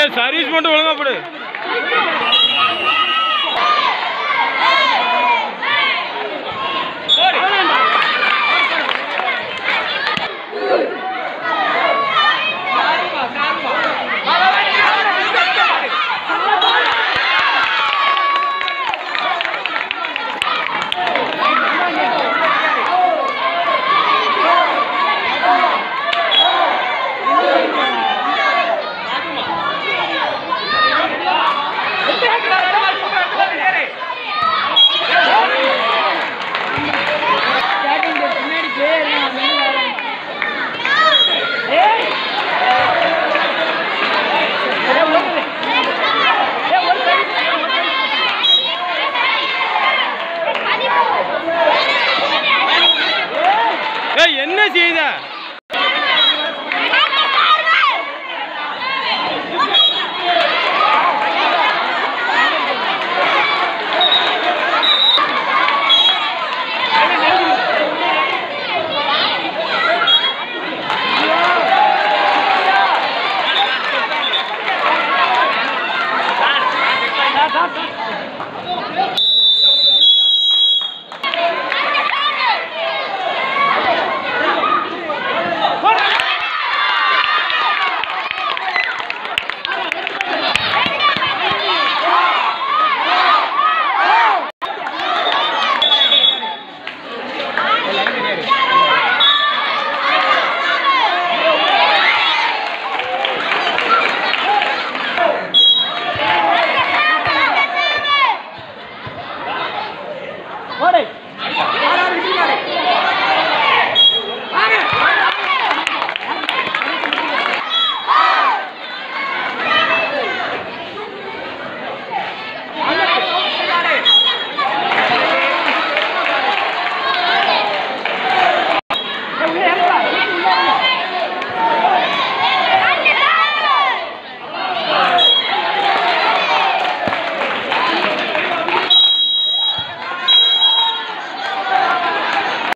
ஏய் சர்வீஸ் மட்டும் ஒழுங்கா போடு. Brasília! Stop, stop, stop.